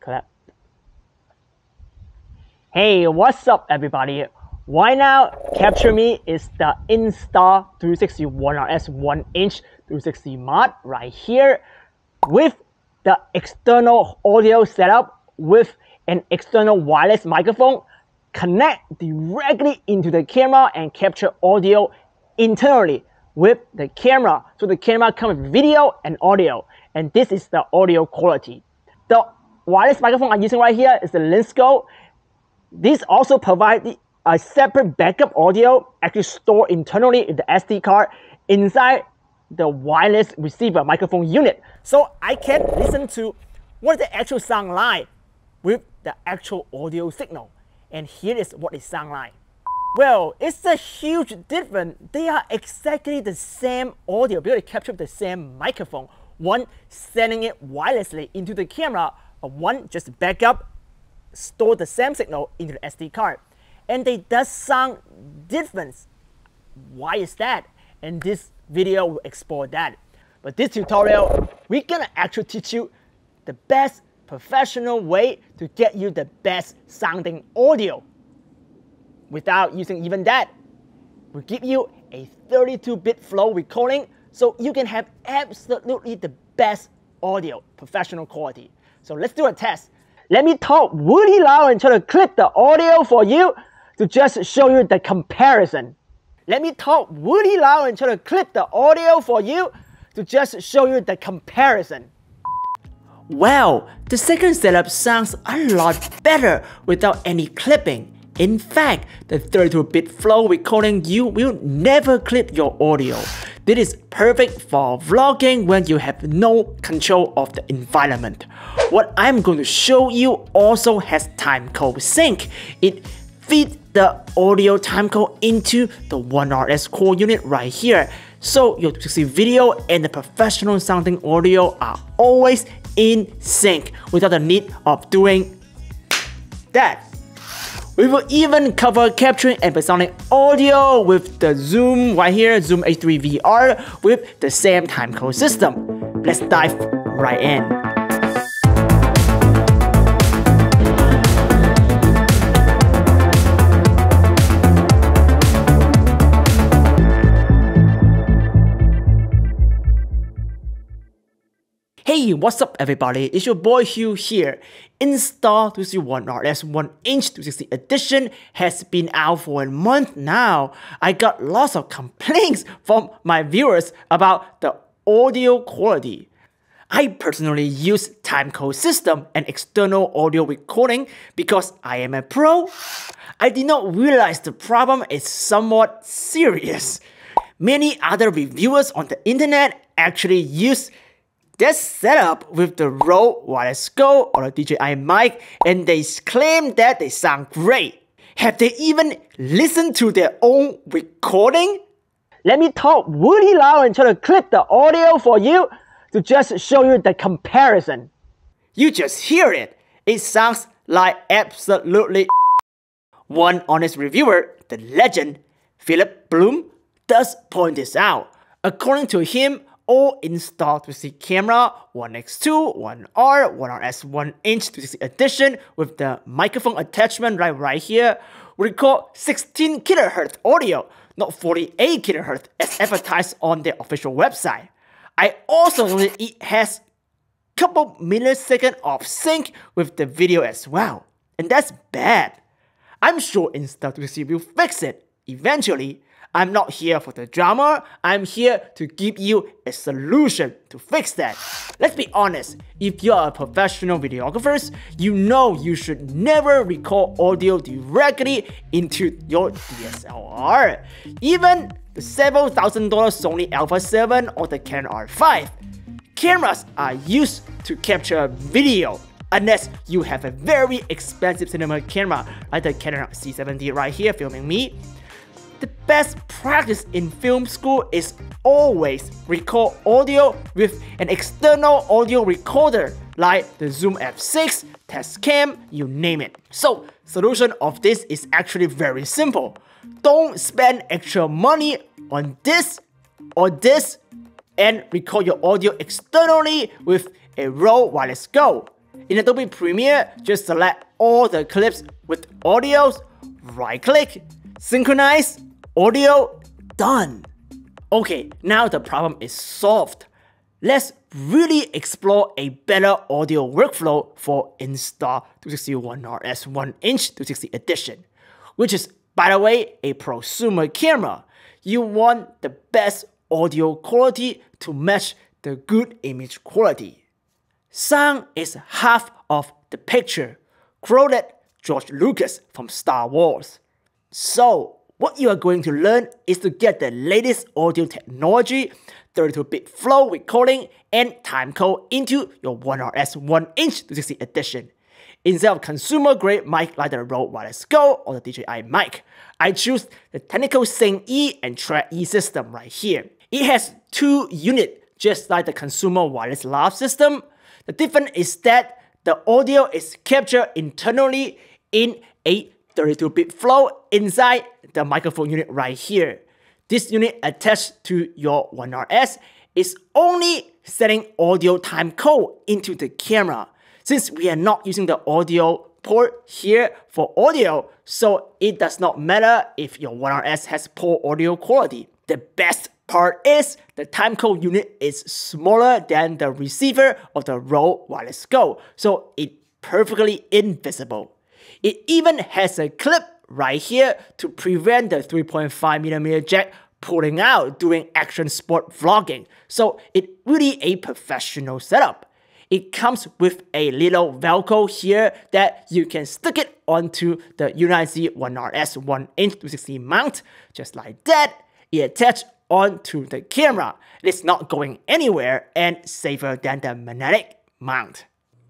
clap. Hey, what's up everybody? Why now Capture Me is the Insta360 One RS 1 inch 360 mod right here with the external audio setup with an external wireless microphone connect directly into the camera and capture audio internally with the camera. So the camera comes with video and audio and this is the audio quality. The wireless microphone I'm using right here is the Linsco this also provides a separate backup audio actually stored internally in the SD card inside the wireless receiver microphone unit. So I can listen to what the actual sound like with the actual audio signal. And here is what it sounds like. Well, it's a huge difference. They are exactly the same audio because they capture the same microphone. One sending it wirelessly into the camera, one just backup store the same signal into the SD card. And they does sound different. Why is that? And this video will explore that. But this tutorial, we're gonna actually teach you the best professional way to get you the best sounding audio. Without using even that, we give you a 32-bit float recording so you can have absolutely the best audio, professional quality. So let's do a test. Let me talk really loud and try to clip the audio for you to just show you the comparison. Let me talk really loud and try to clip the audio for you to just show you the comparison. Well, the second setup sounds a lot better without any clipping. In fact, the 32-bit float recording you will never clip your audio. This is perfect for vlogging when you have no control of the environment. What I'm going to show you also has timecode sync. It feeds the audio timecode into the One RS core unit right here. So your 360 video and the professional sounding audio are always in sync without the need of doing that. We will even cover capturing sounding audio with the Zoom right here, Zoom H3 VR with the same timecode system. Let's dive right in. Hey, what's up everybody? It's your boy Hugh here. Insta360 One RS 1 inch 260 edition has been out for a month now. I got lots of complaints from my viewers about the audio quality. I personally use timecode system and external audio recording because I am a pro. I did not realize the problem is somewhat serious. Many other reviewers on the internet actually use they're set up with the Rode Wireless Go or the DJI mic and they claim that they sound great. Have they even listened to their own recording? Let me talk really loud and try to clip the audio for you to just show you the comparison. You just hear it. It sounds like absolutely One honest reviewer, the legend, Philip Bloom, does point this out. According to him, all installed with the camera, one X2, one R, one RS 1 inch 360 edition with the microphone attachment right, right here. We record 16 kHz audio, not 48 kHz as advertised on their official website. I also noticed it has couple milliseconds of sync with the video as well. And that's bad. I'm sure Insta360 will fix it eventually, I'm not here for the drama, I'm here to give you a solution to fix that. Let's be honest, if you're a professional videographer, you know you should never record audio directly into your DSLR. Even the several thousand dollar Sony Alpha 7 or the Canon R5. Cameras are used to capture video unless you have a very expensive cinema camera like the Canon C70 right here filming me the best practice in film school is always record audio with an external audio recorder like the Zoom F6, Tascam, you name it. So, solution of this is actually very simple. Don't spend extra money on this or this and record your audio externally with a Rode Wireless Go. In Adobe Premiere, just select all the clips with audios, right click, synchronize, audio, done. Okay, now the problem is solved. Let's really explore a better audio workflow for Insta360 One RS 1 inch 260 edition, which is, by the way, a prosumer camera. You want the best audio quality to match the good image quality. Sound is half of the picture, quoted George Lucas from Star Wars. So, what you are going to learn is to get the latest audio technology, 32-bit float recording, and timecode into your One RS 1-inch 260 edition. Instead of consumer-grade mic like the Rode Wireless Go or the DJI mic, I choose the Tentacle Sync E and Track E system right here. It has two units, just like the consumer wireless lav system. The difference is that the audio is captured internally in a 32-bit float inside the microphone unit right here. This unit attached to your One RS is only setting audio time code into the camera. Since we are not using the audio port here for audio, so it does not matter if your One RS has poor audio quality. The best part is the timecode unit is smaller than the receiver of the Rode Wireless Go, so it perfectly invisible. It even has a clip right here to prevent the 3.5mm jack pulling out during action sport vlogging. So it really a professional setup. It comes with a little Velcro here that you can stick it onto the UNIZ One RS 1 inch 260 mount, just like that. It attached onto the camera. It is not going anywhere and safer than the magnetic mount.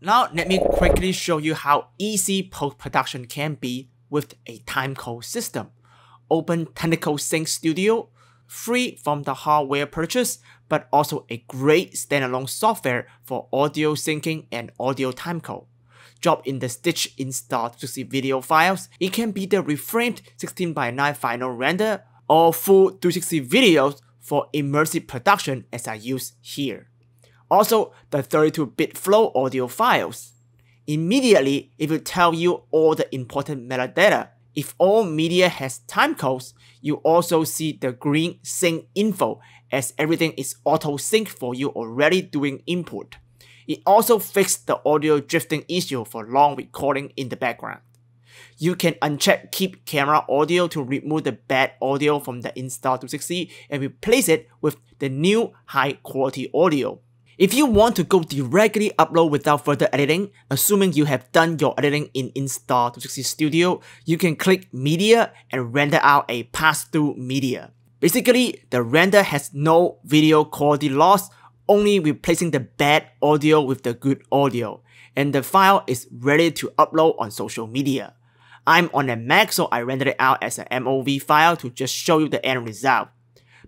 Now let me quickly show you how easy post-production can be with a timecode system. Open Tentacle Sync Studio, free from the hardware purchase, but also a great standalone software for audio syncing and audio timecode. Drop in the Stitch Insta360 video files. It can be the reframed 16 by 9 final render or full 360 videos for immersive production as I use here. Also, the 32-bit float audio files. Immediately, it will tell you all the important metadata. If all media has timecodes, you also see the green sync info as everything is auto sync for you already doing input. It also fixed the audio drifting issue for long recording in the background. You can uncheck keep camera audio to remove the bad audio from the Insta360 and replace it with the new high quality audio. If you want to go directly upload without further editing, assuming you have done your editing in Insta360 Studio, you can click Media and render out a pass-through media. Basically, the render has no video quality loss, only replacing the bad audio with the good audio, and the file is ready to upload on social media. I'm on a Mac so I rendered it out as a MOV file to just show you the end result.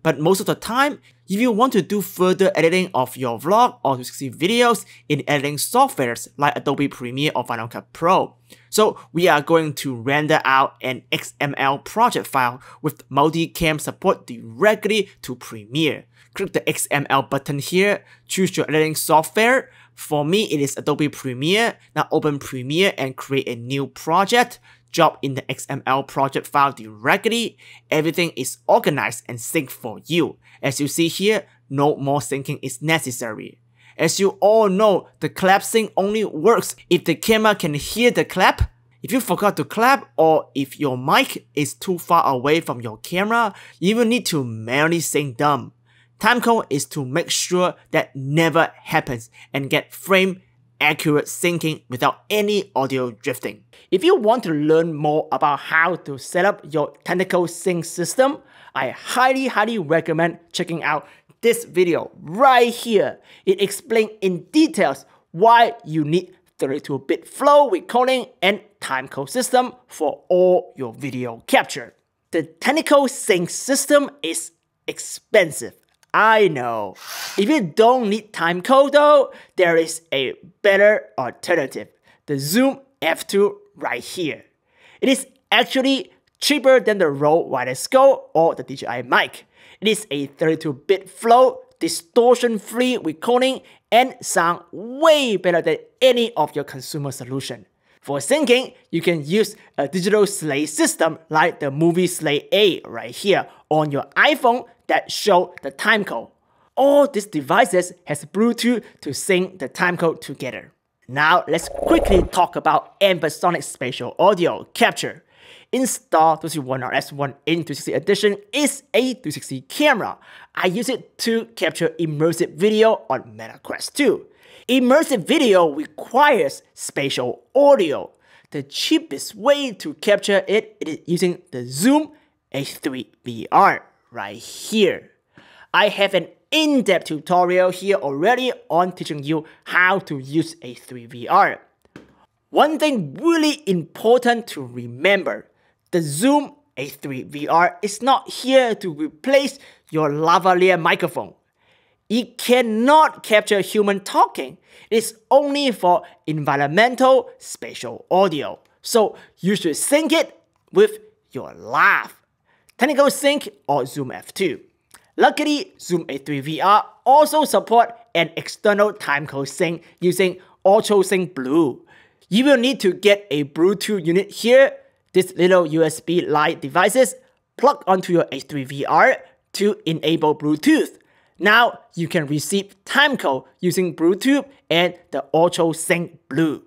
But most of the time, if you want to do further editing of your vlog or to see videos in editing softwares like Adobe Premiere or Final Cut Pro. So we are going to render out an XML project file with multicam support directly to Premiere. Click the XML button here, choose your editing software. For me, it is Adobe Premiere. Now open Premiere and create a new project drop in the XML project file directly, everything is organized and synced for you. As you see here, no more syncing is necessary. As you all know, the clap sync only works if the camera can hear the clap. If you forgot to clap or if your mic is too far away from your camera, you will need to manually sync them. Timecode is to make sure that never happens and get frame accurate syncing without any audio drifting. If you want to learn more about how to set up your Tentacle Sync system, I highly, highly recommend checking out this video right here. It explains in details why you need 32-bit float recording and timecode system for all your video capture. The Tentacle Sync system is expensive I know. If you don't need timecode though, there is a better alternative. The Zoom F2 right here. It is actually cheaper than the Rode Wireless Go or the DJI mic. It is a 32-bit float, distortion-free recording, and sound way better than any of your consumer solution. For syncing, you can use a digital slate system like the MovieSlate 8 right here on your iPhone that show the timecode. All these devices has Bluetooth to sync the timecode together. Now let's quickly talk about Ambisonic Spatial Audio Capture. Insta 361RS1 in 360 Edition is a 360 camera. I use it to capture immersive video on Meta Quest 2. Immersive video requires spatial audio. The cheapest way to capture it is using the Zoom H3 VR right here. I have an in-depth tutorial here already on teaching you how to use H3 VR. One thing really important to remember, the Zoom H3 VR is not here to replace your lavalier microphone. It cannot capture human talking. It's only for environmental spatial audio. So you should sync it with your lav. Tentacle Sync or Zoom F2. Luckily, Zoom H3 VR also support an external timecode sync using UltraSync Blue. You will need to get a Bluetooth unit here, this little USB light devices plug onto your H3 VR to enable Bluetooth. Now you can receive timecode using Bluetooth and the UltraSync Blue.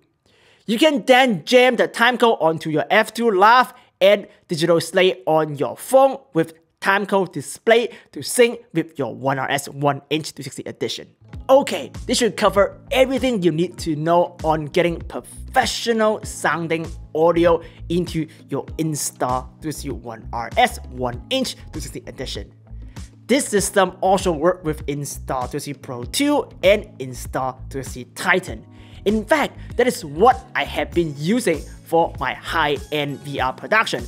You can then jam the timecode onto your F2 Lav and digital slate on your phone with timecode display to sync with your One RS 1-inch 360 edition. Okay, this should cover everything you need to know on getting professional sounding audio into your Insta360 One RS 1-inch 360 edition. This system also works with Insta360 Pro 2 and Insta360 Titan. In fact, that is what I have been using for my high-end VR production.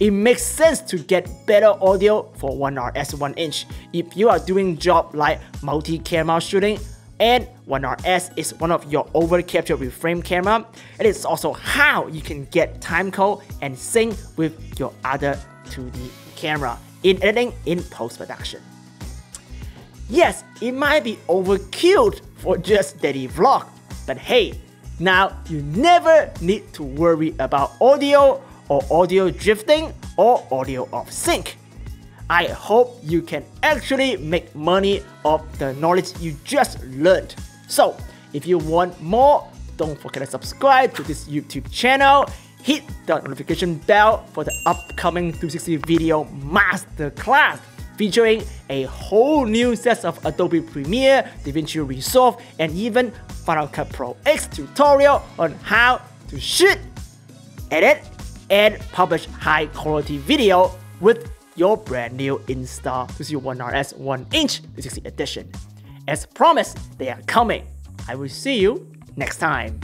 It makes sense to get better audio for One RS 1 inch if you are doing job like multi-camera shooting and One RS is one of your over capture with frame camera. And It is also how you can get timecode and sync with your other 2D camera in editing in post-production. Yes, it might be overkill for just daily vlog, but hey, now you never need to worry about audio or audio drifting or audio off sync. I hope you can actually make money of the knowledge you just learned. So, if you want more, don't forget to subscribe to this YouTube channel hit the notification bell for the upcoming 360 video masterclass featuring a whole new set of Adobe Premiere, DaVinci Resolve, and even Final Cut Pro X tutorial on how to shoot, edit, and publish high quality video with your brand new Insta360 One RS 1-inch 360 edition. As promised, they are coming. I will see you next time.